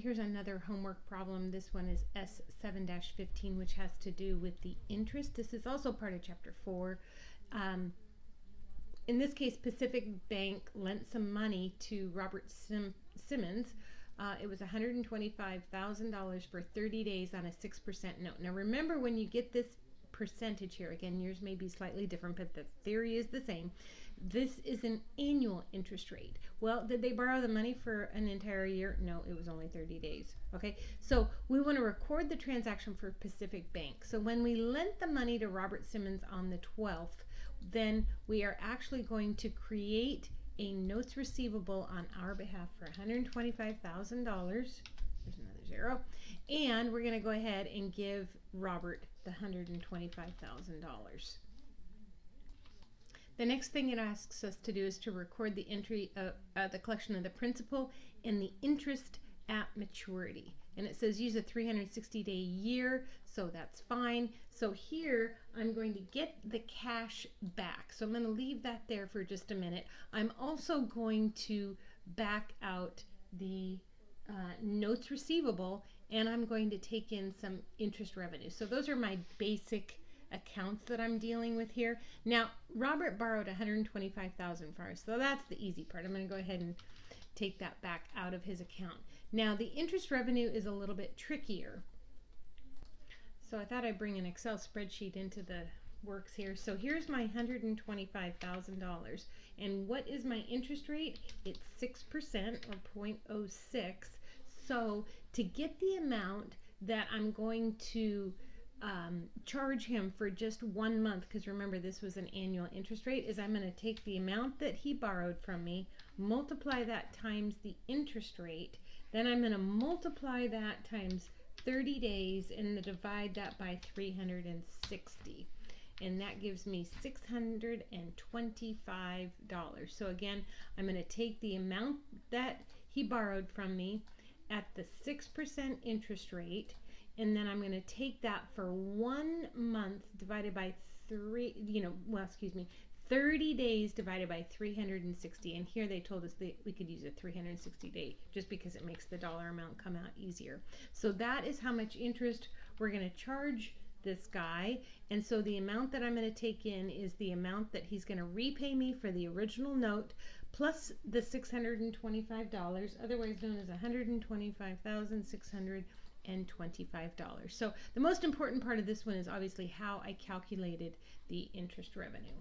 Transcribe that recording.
here's another homework problem. This one is S7-15, which has to do with the interest. This is also part of chapter 4. Um, in this case, Pacific Bank lent some money to Robert Sim Simmons. Uh, it was $125,000 for 30 days on a 6% note. Now, remember when you get this percentage here, again, yours may be slightly different, but the theory is the same. This is an annual interest rate. Well, did they borrow the money for an entire year? No, it was only 30 days. Okay, so we want to record the transaction for Pacific Bank. So when we lent the money to Robert Simmons on the 12th, then we are actually going to create a notes receivable on our behalf for $125,000. There's another zero. And we're going to go ahead and give Robert the $125,000. The next thing it asks us to do is to record the entry of uh, the collection of the principal and the interest at maturity. And it says use a 360 day year, so that's fine. So here I'm going to get the cash back. So I'm going to leave that there for just a minute. I'm also going to back out the uh, notes receivable and I'm going to take in some interest revenue. So those are my basic accounts that I'm dealing with here. Now, Robert borrowed 125,000 from us, so that's the easy part. I'm going to go ahead and take that back out of his account. Now, the interest revenue is a little bit trickier. So I thought I'd bring an Excel spreadsheet into the works here. So here's my $125,000. And what is my interest rate? It's 6% or 0.06. So to get the amount that I'm going to um, charge him for just one month, because remember this was an annual interest rate, is I'm going to take the amount that he borrowed from me, multiply that times the interest rate, then I'm going to multiply that times 30 days and divide that by 360 and that gives me $625. So again, I'm going to take the amount that he borrowed from me at the 6% interest rate and then I'm going to take that for one month divided by three, you know, well, excuse me, 30 days divided by 360. And here they told us that we could use a 360 day just because it makes the dollar amount come out easier. So that is how much interest we're going to charge this guy. And so the amount that I'm going to take in is the amount that he's going to repay me for the original note plus the $625, otherwise known as 125,600 and $25. So the most important part of this one is obviously how I calculated the interest revenue.